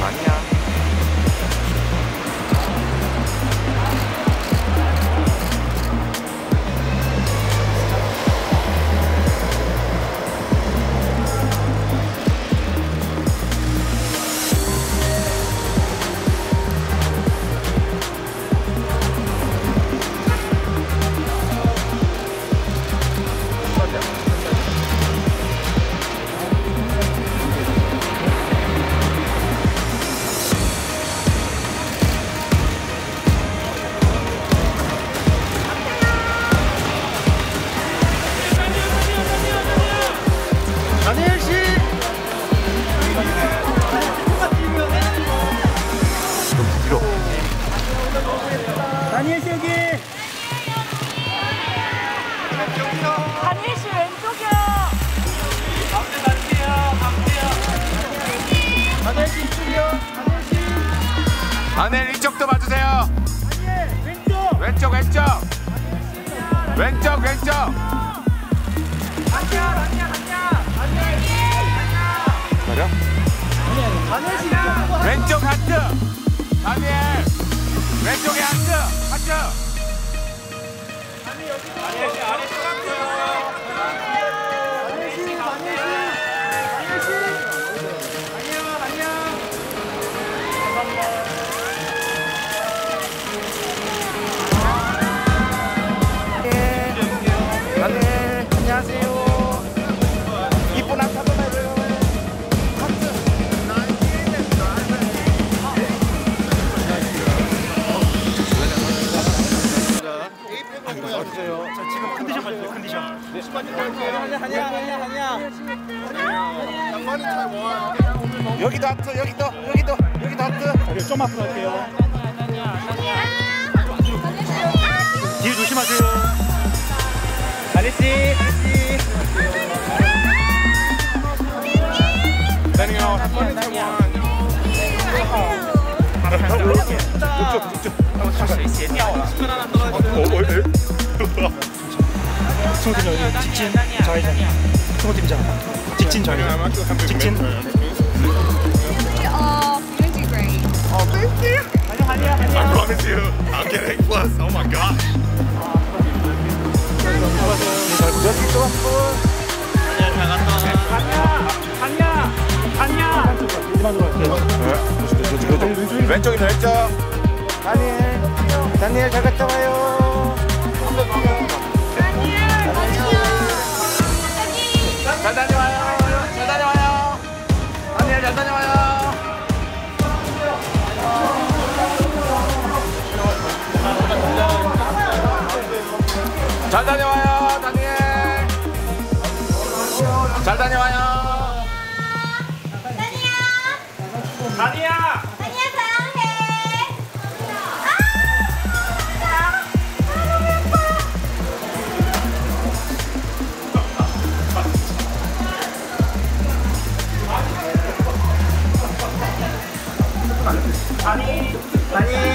España. 다니엘 왼쪽이요. 봐주세요. 왼쪽. 왼쪽 왼쪽. 왼쪽 왼쪽. 안녕 안녕 안녕. 안녕. 가려? 다니엘 씨 왼쪽 하트. 다니엘 왼쪽에 하트 하트. 여기도 하트 여기도 여기도 여기도 하트. 좀 앞으로 할게요 뒤에 조심하세요 아리씨 승 호팀장 직진 좌회전 승호팀장 직진 좌회전 직진 Oh. Oh 왼쪽이다 왼쪽. 잘 다녀와요, 다니엘. 잘 다녀와요. 다니야. 아니.